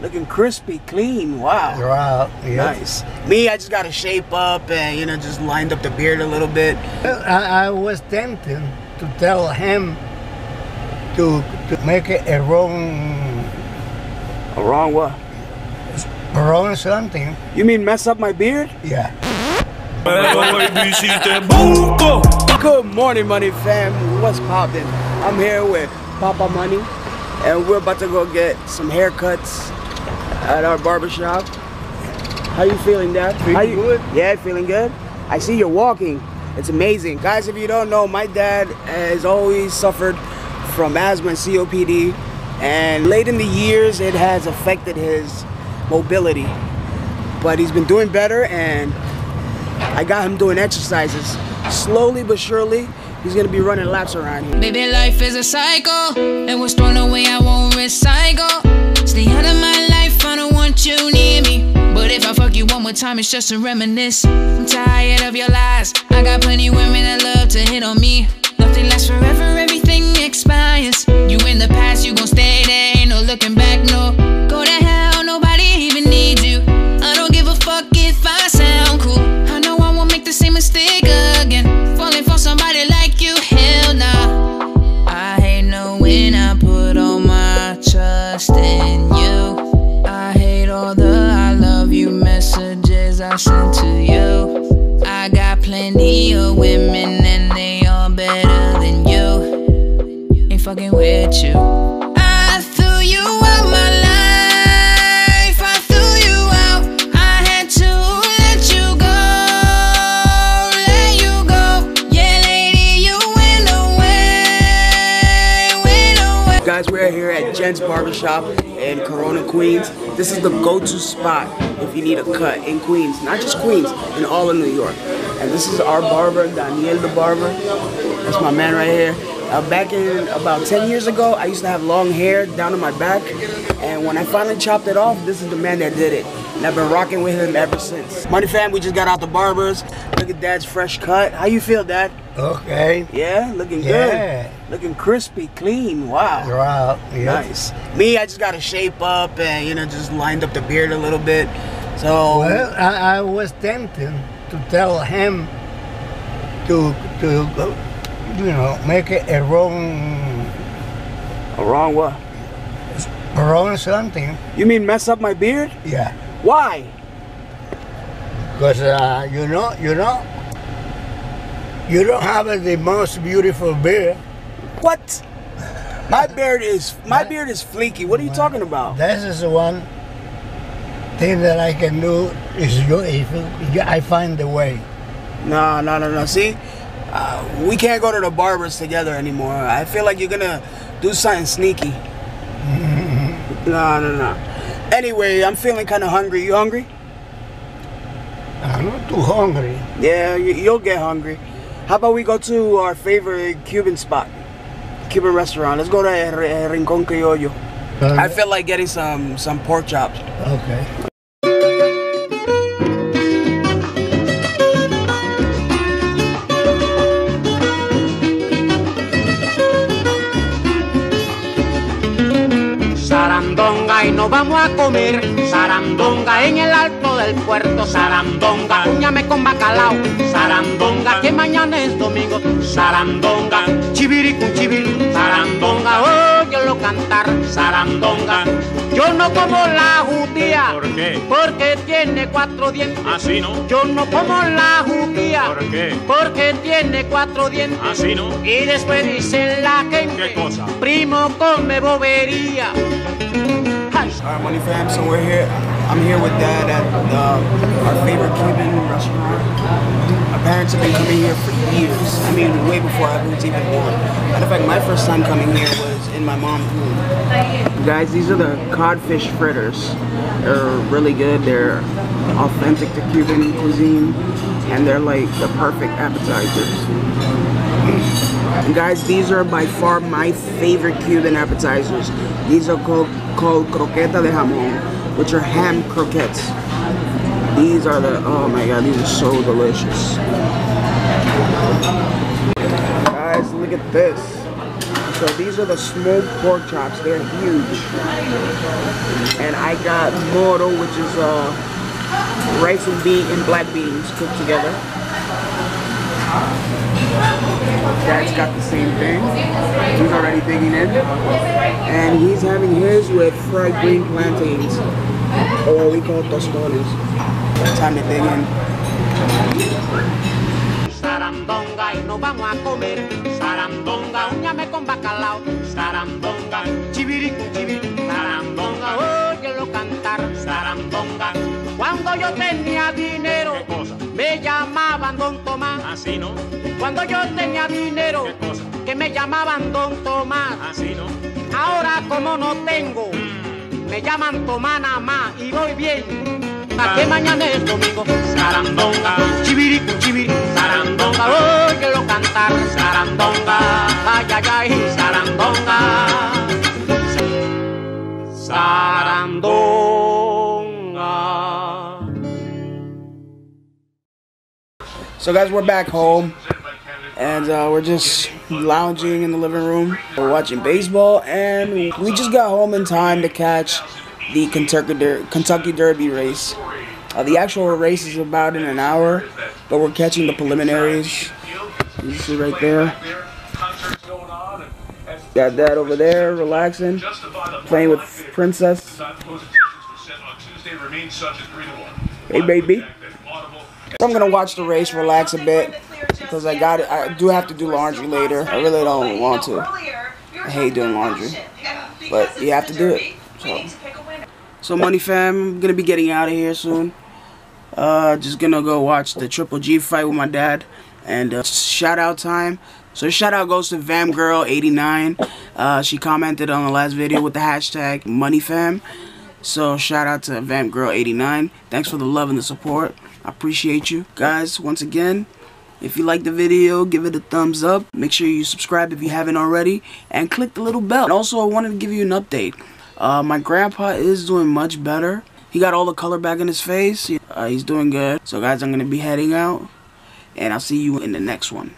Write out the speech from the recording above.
Looking crispy, clean. Wow. Wow. Yep. Nice. Me, I just got to shape up and, you know, just lined up the beard a little bit. I, I was tempted to tell him to, to make it a wrong, A wrong what? wrong something. You mean mess up my beard? Yeah. Good morning, Money fam. What's poppin'? I'm here with Papa Money, and we're about to go get some haircuts at our barbershop. How you feeling, Dad? Feeling How you, good. Yeah, feeling good. I see you're walking. It's amazing, guys. If you don't know, my dad has always suffered from asthma and COPD, and late in the years, it has affected his mobility. But he's been doing better, and I got him doing exercises. Slowly but surely, he's gonna be running laps around here. Baby, life is a cycle, and what's thrown it's just to reminisce. I'm tired of your lies. I got plenty women that love to hit on me. Nothing lasts forever, everything expires. Fucking with you. I threw you out my life. I threw you out. I had to let you go. Let you go. Yeah, lady, you went away. Went away. Guys, we're here at Gent's Barbershop in Corona, Queens. This is the go-to spot if you need a cut in Queens. Not just Queens, in all of New York. And this is our barber, Daniel the Barber. That's my man right here. Uh, back in about 10 years ago, I used to have long hair down to my back. And when I finally chopped it off, this is the man that did it. And I've been rocking with him ever since. Money fam, we just got out the barbers. Look at Dad's fresh cut. How you feel, Dad? Okay. Yeah, looking Yeah. good. Looking crispy, clean. Wow. Wow. Yep. Nice. Me, I just got to shape up and, you know, just lined up the beard a little bit. So, Well, I, I was tempted to tell him to to go, you know make it a wrong a wrong what? wrong something. You mean mess up my beard? Yeah. Why? Because uh, you know you know you don't have the most beautiful beard. What? My beard is my beard is fleeky. What are you talking about? This is the one thing that I can do is you if I find the way. No, no, no, no. See, uh, we can't go to the barbers together anymore. I feel like you're gonna do something sneaky. no, no, no. Anyway, I'm feeling kind of hungry. You hungry? I'm not too hungry. Yeah, you, you'll get hungry. How about we go to our favorite Cuban spot, Cuban restaurant? Let's go to El Rincón Criollo. I feel like getting some some pork chops. Okay. Vamos a comer Sarandonga en el alto del puerto Sarandonga, uñame con bacalao Sarandonga, que mañana es domingo Sarandonga, chiviri con chiviri Sarandonga, óyelo cantar Sarandonga, yo no como la judía ¿Por qué? Porque tiene cuatro dientes Así no. Yo no como la judía ¿Por qué? Porque tiene cuatro dientes Así no. y después dice la gente ¿Qué cosa? Primo come bobería Ay, Alright, Money Fam. So we're here. I'm here with Dad at uh, our favorite Cuban restaurant. My parents have been coming here for years. I mean, way before I was even born. Matter of fact, my first time coming here was in my mom's womb. Guys, these are the codfish fritters. They're really good. They're authentic to Cuban cuisine, and they're like the perfect appetizers. Guys, these are by far my favorite Cuban appetizers. These are called, called croqueta de jamón, which are ham croquettes. These are the, oh my god, these are so delicious. Guys, look at this. So these are the smoked pork chops. They're huge. And I got moro, which is uh, rice and bean and black beans cooked together. Dad's got the same thing. He's already digging in. And he's having his with fried green plantains. Or what we call tostones. Time to dig in. Sarandonga y nos vamos a comer. Sarandonga, con bacalao. Sarandonga, Cuando yo tenía dinero, que me llamaban Don Tomás. así no. Ahora como no tengo, me llaman Tomás nada más y voy bien. ¿A qué mañana es domingo? Sarandonga, chivirico, chivirico, sarandonga, óyelo cantar, sarandonga, ay, ay, ay, sarandonga, sarandonga. So guys, we're back home, and uh, we're just lounging in the living room. We're watching baseball, and we just got home in time to catch the Kentucky, Der- Kentucky Derby race. Uh, the actual race is about in an hour, but we're catching the preliminaries. You see right there. Got that over there, relaxing, playing with Princess. Hey, baby. I'm gonna watch the race, relax a bit, because I got it. I do have to do laundry later. I really don't want to. I hate doing laundry, but you have to do it. So, so money fam, I'm gonna be getting out of here soon. Uh, just gonna go watch the Triple G fight with my dad, and uh, shout out time. So shout out goes to VampGirl89. Uh, she commented on the last video with the hashtag MoneyFam. So shout out to VampGirl89. Thanks for the love and the support. I appreciate you guys once again. If you like the video, give it a thumbs up. Make sure you subscribe if you haven't already, and click the little bell. And also, I wanted to give you an update. Uh, my grandpa is doing much better. He got all the color back in his face. Uh, he's doing good. So guys, I'm gonna be heading out, and I'll see you in the next one.